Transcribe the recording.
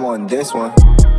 I'm on this one.